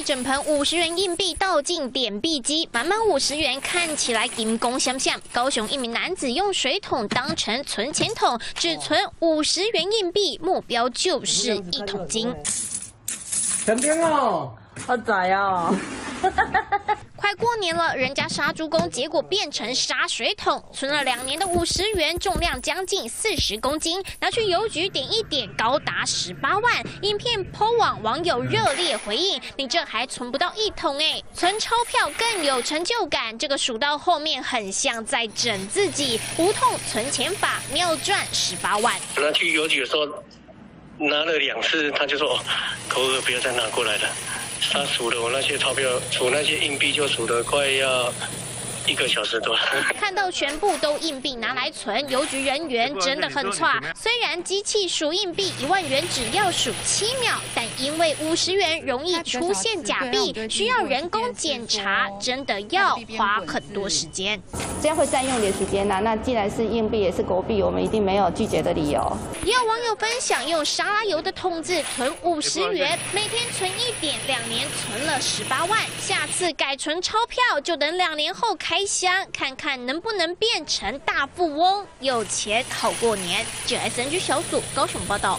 一整盆五十元硬币倒进点币机，满满五十元看起来金光闪闪。高雄一名男子用水桶当成存钱筒，只存五十元硬币，目标就是一桶金。成兵哦，好仔哦。年了，人家杀猪工，结果变成杀水桶。存了两年的五十元，重量将近四十公斤，拿去邮局点一点，高达十八万。影片抛网，网友热烈回应：“你这还存不到一桶哎，存钞票更有成就感。这个数到后面很像在整自己，无痛存钱法，妙赚十八万。”拿去邮局的时候，拿了两次，他就说：“口哥不要再拿过来了。”他数的我那些钞票，数那些硬币就数的快要。一个小时多，看到全部都硬币拿来存，邮局人员真的很差。虽然机器数硬币一万元只要数七秒，但因为五十元容易出现假币，需要人工检查，真的要花很多时间。这样会占用点时间呐。那既然是硬币也是国币，我们一定没有拒绝的理由。也有网友分享用沙拉油的桶子存五十元，每天存一点，两年存了十八万。下次改存钞票，就等两年后开箱，看看能不能变成大富翁，有钱好过年。九 SNG 小组高雄报道。